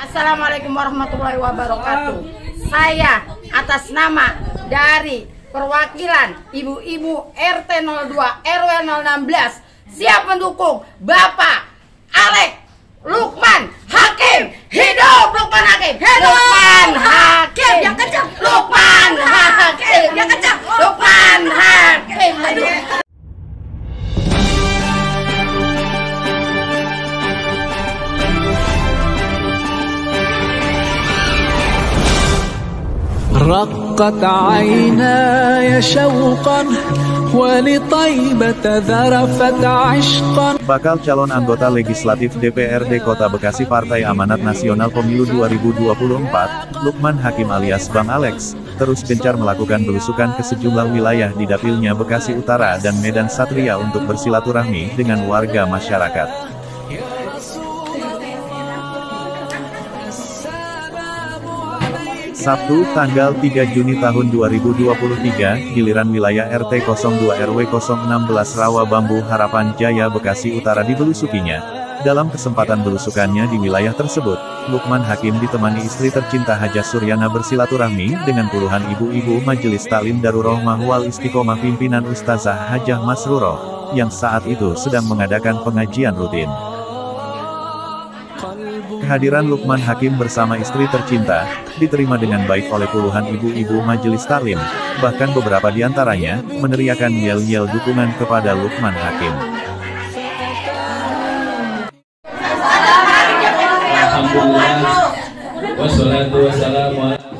Assalamualaikum warahmatullahi wabarakatuh. Saya atas nama dari perwakilan ibu-ibu RT 02 RW 016 siap mendukung Bapak Alek رقت عيناي شوقا ولطيبة ذرفت عشقا Bakal calon anggota legislatif DPRD Kota Bekasi Partai Amanat Nasional Pemilu 2024, Lukman Hakim alias Bang Alex, terus gencar melakukan belusukan ke sejumlah wilayah di dapilnya Bekasi Utara dan Medan Satria untuk bersilaturahmi dengan warga masyarakat. Sabtu, tanggal 3 Juni tahun 2023, giliran wilayah RT 02 RW 016 Rawa Bambu Harapan Jaya Bekasi Utara dibelusukinya. Dalam kesempatan belusukannya di wilayah tersebut, Lukman Hakim ditemani istri tercinta Haja Suryana bersilaturahmi dengan puluhan ibu-ibu Majelis Taklim Darurohmah Wal Istiqomah pimpinan Ustazah Hajah Masruro, yang saat itu sedang mengadakan pengajian rutin. Kehadiran Lukman Hakim bersama istri tercinta, diterima dengan baik oleh puluhan ibu-ibu majelis taklim, bahkan beberapa di antaranya, meneriakan yel-yel dukungan kepada Lukman Hakim.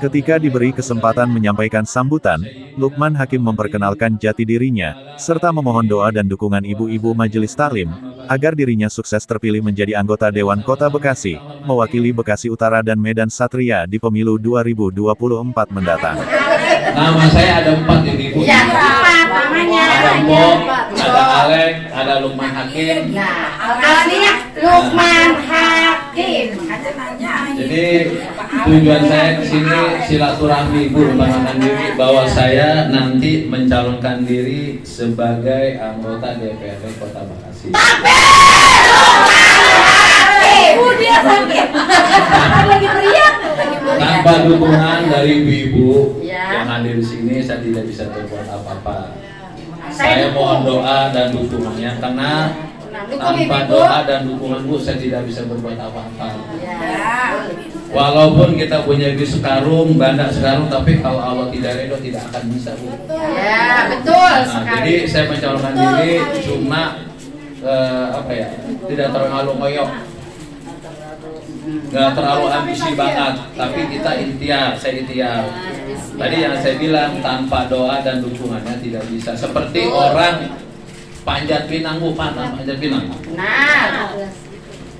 Ketika diberi kesempatan menyampaikan sambutan, Lukman Hakim memperkenalkan jati dirinya, serta memohon doa dan dukungan ibu-ibu majelis taklim, agar dirinya sukses terpilih menjadi anggota Dewan Kota Bekasi, mewakili Bekasi Utara dan Medan Satria di pemilu 2024 mendatang. Nama saya ada empat ini Bu. Ya, empat namanya. Ada Mo, ada Alek, ada Lukman Hakim. Nah, aslinya Lukman Hakim. Jadi tujuan saya ke sini silaturahmi Bu memperkenalkan diri bahwa saya nanti mencalonkan diri sebagai anggota DPRD Kota Bekasi. Ibu dia sakit. Lagi teriak. Tanpa dukungan dari ibu-ibu Ya. yang hadir di sini saya tidak bisa berbuat apa-apa. Saya Saya mohon doa dan dukungannya karena tanpa doa dan dukungan Bu saya tidak bisa berbuat apa-apa. Ya. Walaupun kita punya duit sekarung, banyak sekarung, tapi kalau Allah tidak ridho tidak akan bisa Bu. Ya, betul Nah, sekali. jadi saya mencalonkan diri cuma eh, apa ya, tidak terlalu ngoyok, nggak terlalu ambisi banget, tapi kita ikhtiar, saya ikhtiar. Tadi yang saya bilang tanpa doa dan dukungannya tidak bisa. Seperti orang panjat pinang bu, panah panjat pinang. Nah,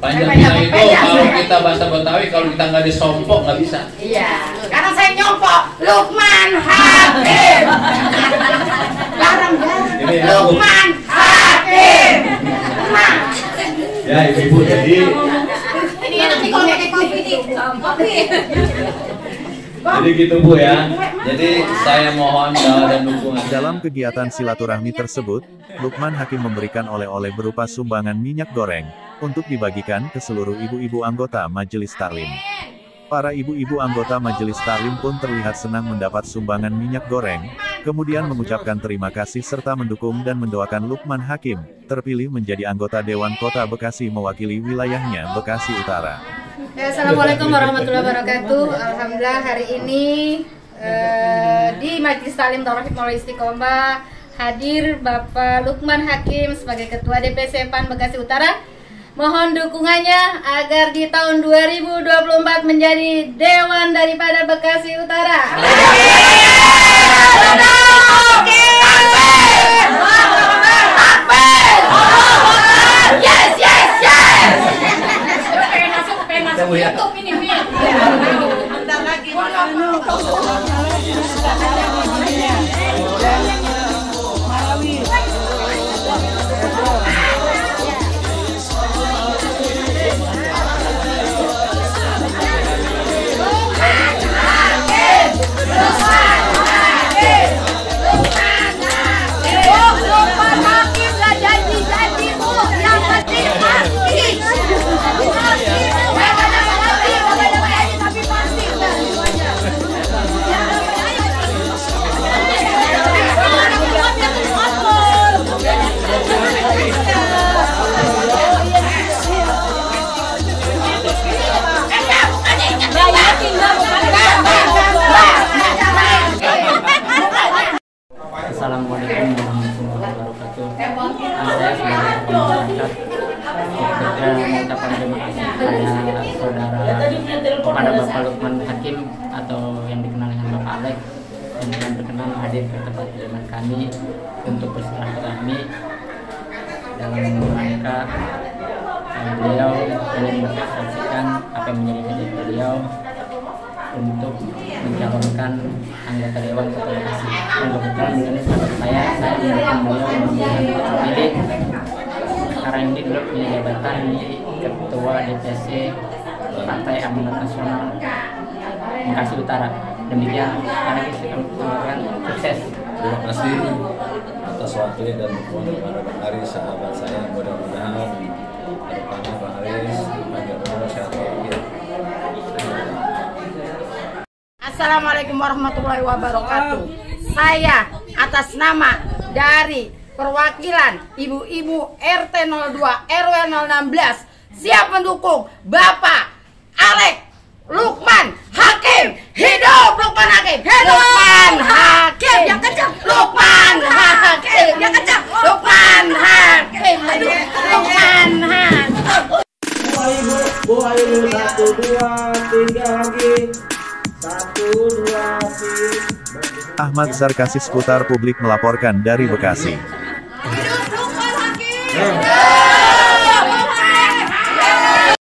Panjat pinang itu kalau kita bahasa Betawi kalau kita nggak disompok nggak bisa. iya. Sekarang saya nyopok Lukman Hakim. Ini ya. Lukman Hakim. Nah, Ya ibu jadi ini nanti kalau pakai kopi. Kopi. Jadi gitu bu ya. Jadi saya mohon doa dan dukungan. Dalam kegiatan silaturahmi tersebut, Lukman Hakim memberikan oleh-oleh berupa sumbangan minyak goreng, untuk dibagikan ke seluruh ibu-ibu anggota Majelis Taklim. Para ibu-ibu anggota Majelis Taklim pun terlihat senang mendapat sumbangan minyak goreng, kemudian mengucapkan terima kasih serta mendukung dan mendoakan Lukman Hakim, terpilih menjadi anggota Dewan Kota Bekasi mewakili wilayahnya Bekasi Utara. Ya, Assalamualaikum warahmatullahi wabarakatuh. Alhamdulillah hari ini eh, di Majelis Talim Tauhid Maulid Istiqomah hadir Bapak Lukman Hakim sebagai Ketua DPC PAN Bekasi Utara. Mohon dukungannya agar di tahun 2024 menjadi Dewan daripada Bekasi Utara. Yes, mengucapkan terima kasih kepada saudara kepada Bapak Lukman Hakim atau yang dikenal dengan Bapak Alek yang dengan berkenan hadir ke tempat kediaman kami untuk bersilaturahmi dalam rangka eh, beliau ingin berprestasikan apa yang menjadi hadir beliau untuk mencalonkan anggota Dewan Kota Bekasi. Untuk kebetulan dengan sahabat saya, saya ingin beliau untuk menjadi sekarang ini dulu punya jabatan di Ketua DPC Partai Amanat Nasional Bekasi Utara. Demikian, karena kita mendoakan sukses. Terima kasih atas waktunya dan dukungan kepada Bang Haris, sahabat saya. Mudah-mudahan ke depannya Bang Haris panjang umur sehat walafiat. Assalamualaikum warahmatullahi wabarakatuh. Saya atas nama dari perwakilan ibu-ibu RT 02 RW 016 siap mendukung Bapak Alek Lukman Hakim. Hidup Lukman Hakim. Hidup Lukman Hakim. Yang kencang. Lukman Hakim. Yang kencang. Lukman Hakim. Lukman Hakim. Ahmad Zarkasis Putar Publik melaporkan dari Bekasi. Sure.